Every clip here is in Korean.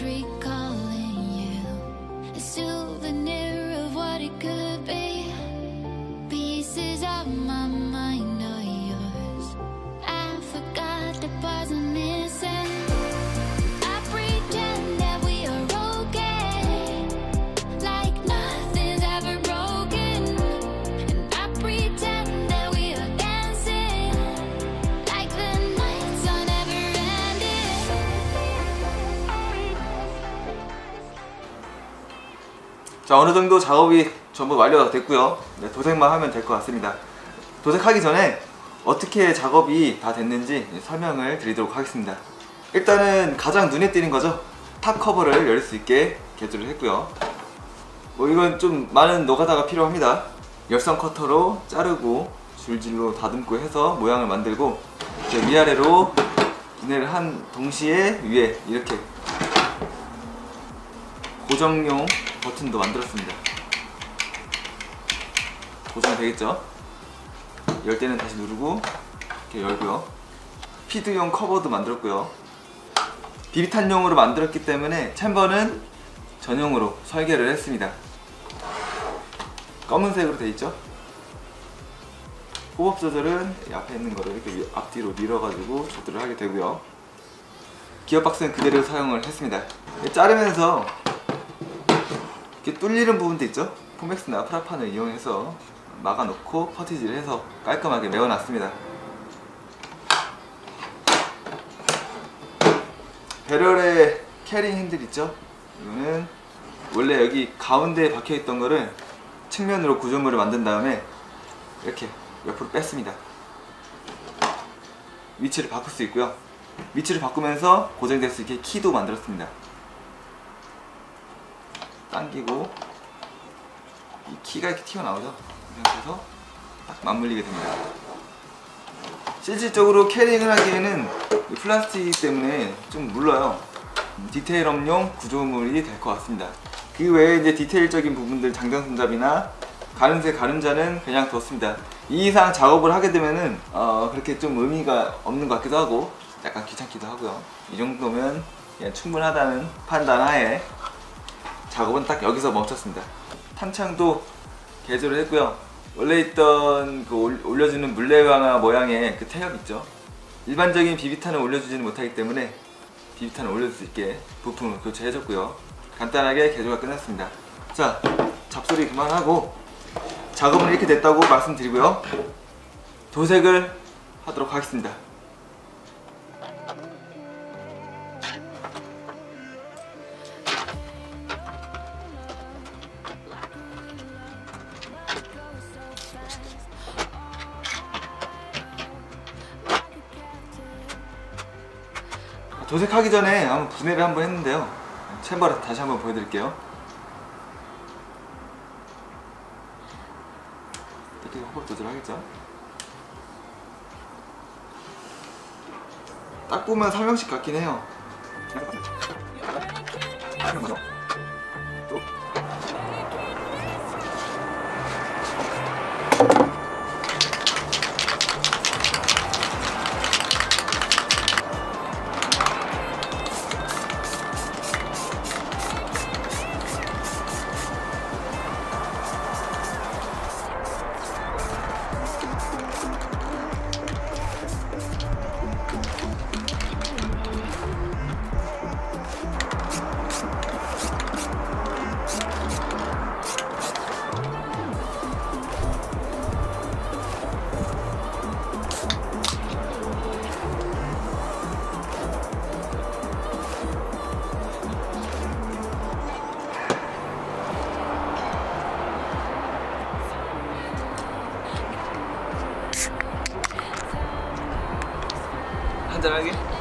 tree. 자 어느 정도 작업이 전부 완료가 됐고요. 네, 도색만 하면 될 것 같습니다. 도색하기 전에 어떻게 작업이 다 됐는지 설명을 드리도록 하겠습니다. 일단은 가장 눈에 띄는 거죠. top cover를 열 수 있게 개조를 했고요. 뭐 이건 좀 많은 노가다가 필요합니다. 열선 커터로 자르고 줄질로 다듬고 해서 모양을 만들고 위아래로 분해를 한 동시에 위에 이렇게 고정용 버튼도 만들었습니다. 고정이 되겠죠? 열 때는 다시 누르고 이렇게 열고요. 피드용 커버도 만들었고요. 비비탄용으로 만들었기 때문에 챔버는 전용으로 설계를 했습니다. 검은색으로 되어 있죠? 호흡 조절은 이 앞에 있는 거를 이렇게 위- 앞뒤로 밀어가지고 조절을 하게 되고요. 기어 박스는 그대로 사용을 했습니다. 자르면서 이렇게 뚫리는 부분도 있죠? 포맥스나 프라판을 이용해서 막아놓고 퍼티지를 해서 깔끔하게 메워놨습니다. 배럴의 캐링 핸들 있죠? 이거는 원래 여기 가운데에 박혀있던 거를 측면으로 구조물을 만든 다음에 이렇게 옆으로 뺐습니다. 위치를 바꿀 수 있고요. 위치를 바꾸면서 고정될 수 있게 키도 만들었습니다. 당기고 이 키가 이렇게 튀어나오죠. 이 상태에서 딱 맞물리게 됩니다. 실질적으로 carrying을 하기에는 이 플라스틱 때문에 좀 물러요. detail up용 구조물이 될 것 같습니다. 그 외에 이제 디테일적인 부분들 장전 손잡이나 가늠쇠 가늠자는 그냥 뒀습니다. 이 이상 작업을 하게 되면은 어, 그렇게 좀 의미가 없는 것 같기도 하고 약간 귀찮기도 하고요. 이 정도면 충분하다는 판단 하에 작업은 딱 여기서 멈췄습니다. 탄창도 개조를 했고요. 원래 있던 그 올- 올려주는 물레방아 모양의 그 태엽 있죠. 일반적인 비비탄을 올려주지는 못하기 때문에 비비탄을 올려줄 수 있게 부품을 교체해줬고요. 간단하게 개조가 끝났습니다. 자, 잡소리 그만하고 작업은 이렇게 됐다고 말씀드리고요. 도색을 하도록 하겠습니다. 도색하기 전에 한번 분해를 한번 했는데요. 챔버를 다시 한번 보여드릴게요. 이렇게 호흡 조절하겠죠? 딱 보면 설명식 같긴 해요. 한잔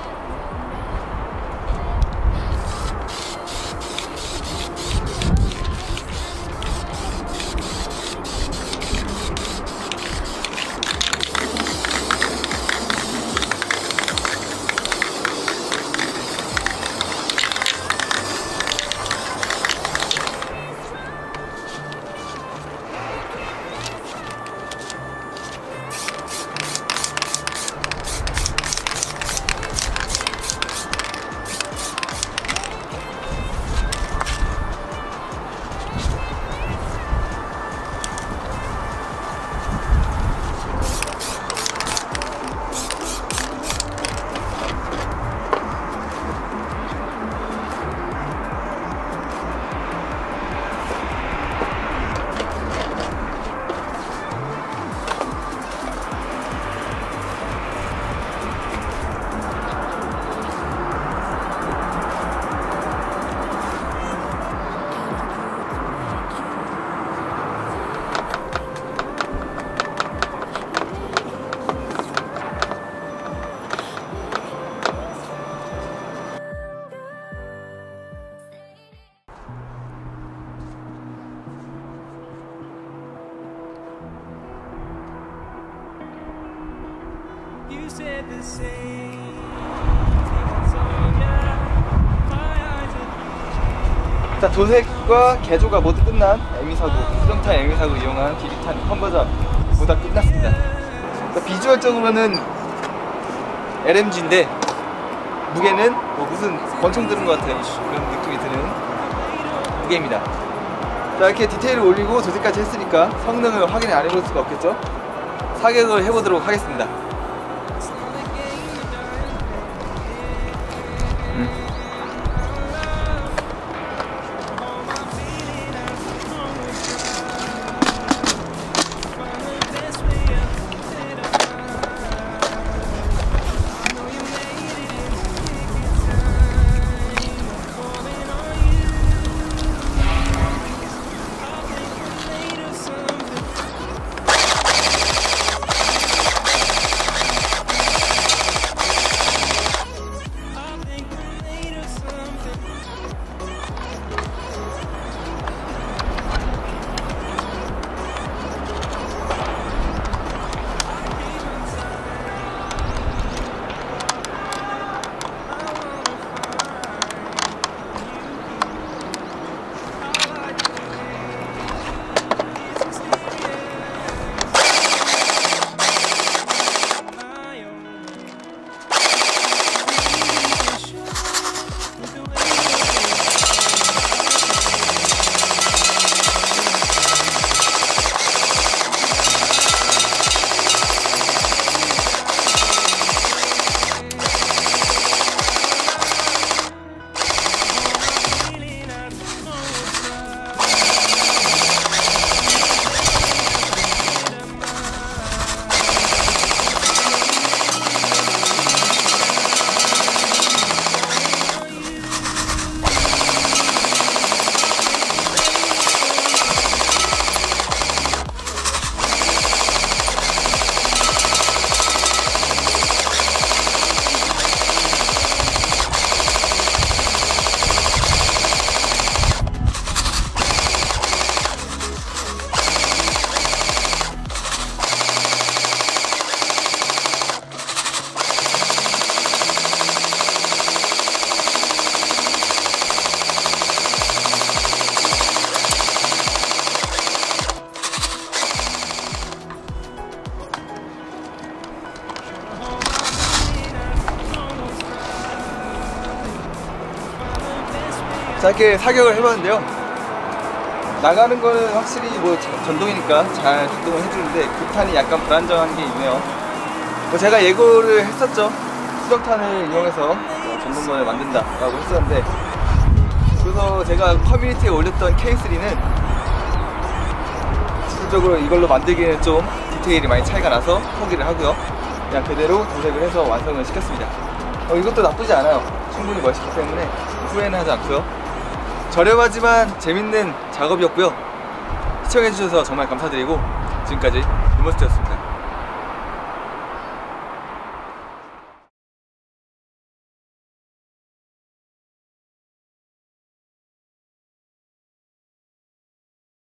자 도색과 개조가 모두 끝난 에미사고 수정탄 에미사고 이용한 비비탄 컨버전 모두 다 끝났습니다. 자, 비주얼적으로는 LMG인데 무게는 뭐 무슨 권총 들은 것 같은 그런 느낌이 드는 무게입니다. 자 이렇게 디테일을 올리고 도색까지 했으니까 성능을 확인 안 해볼 수가 없겠죠? 사격을 해보도록 하겠습니다. 자 이렇게 사격을 해봤는데요. 나가는 거는 확실히 뭐 전- 전동이니까 잘 작동을 해주는데 급탄이 약간 불안정한 게 있네요. 뭐 제가 예고를 했었죠. 수정탄을 이용해서 어, 전동건을 만든다 라고 했었는데 그래서 제가 커뮤니티에 올렸던 K3는 실질적으로 이걸로 만들기에는 좀 디테일이 많이 차이가 나서 포기를 하고요. 그냥 그대로 도색을 해서 완성을 시켰습니다. 어, 이것도 나쁘지 않아요. 충분히 멋있기 때문에 후회는 하지 않고요 저렴하지만 재밌는 작업이었고요. 시청해주셔서 정말 감사드리고 지금까지 루머스트였습니다.